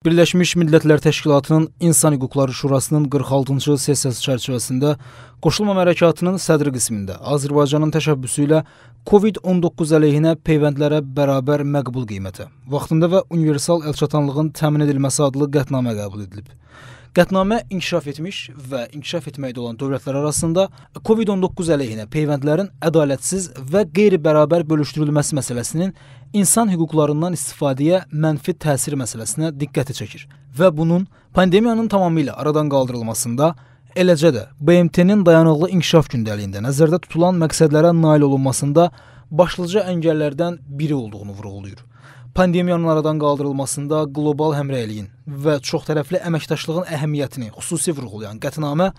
Birləşmiş Millətlər Təşkilatının İnsan Hüquqları Şurasının 46-cı sessiyası çərçivəsində Qoşulmama Hərəkatının sədri qismində Azərbaycanın təşəbbüsü ilə COVID-19 əleyhinə peyvəndlərə bərabər məqbul qiymətə, vaxtında və universal əlçatanlığın təmin edilməsi adlı qətnamə qəbul edilib. Qətnamə inkişaf etmiş və inkişaf etməkdə olan dövlətlər arasında COVID-19 əleyhinə peyvəndlərin ədalətsiz və qeyri-bərabər bölüşdürülməsi məsələsinin insan hüquqlarından istifadəyə mənfi təsir məsələsinə diqqəti çəkir və bunun pandemiyanın tamamilə aradan qaldırılmasında, eləcə də BMT-nin dayanıqlı inkişaf gündəliyində nəzərdə tutulan məqsədlərə nail olunmasında başlıca əngəllərdən biri olduğunu vurğulayır. Pandemiyanın aradan qaldırılmasında qlobal həmrəyliyin və çoxtərəfli əməkdaşlığın əhəmiyyətini xüsusi vurğulayan qətnamə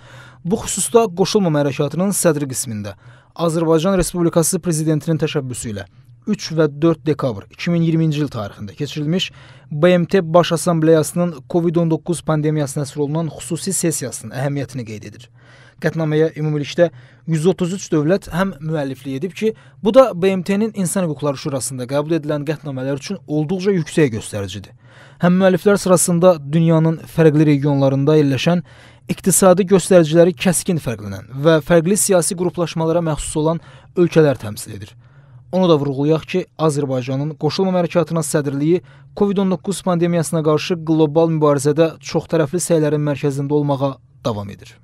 bu xüsusda qoşulmama hərəkatının sədri qismində Azərbaycan Respublikası prezidentinin təşəbbüsü ilə 3 və 4 dekabr 2020-ci il tarixində keçirilmiş BMT Baş Assambleyasının COVID-19 pandemiyasına nəsr olunan xüsusi sessiyasının əhəmiyyətini qeyd edir. Qətnaməyə ümumilikdə 133 dövlət həm müəlliflik edib ki, bu da BMT-nin İnsan Hüquqları Şurasında qəbul edilən qətnamələr üçün olduqca yüksək göstəricidir. Həm müəlliflər sırasında dünyanın fərqli regionlarında yerləşən iqtisadi göstəriciləri kəskin fərqlənən və fərqli siyasi qruplaşmalara məxsus olan ölkələr təmsil edir. Onu da vurğulayaq ki, Azərbaycanın qoşulma hərəkatına sədrliyi COVID-19 pandemiyasına qarşı qlobal mübarizədə çoxtərəfli səylərin mərkəzində olmağa davam edir.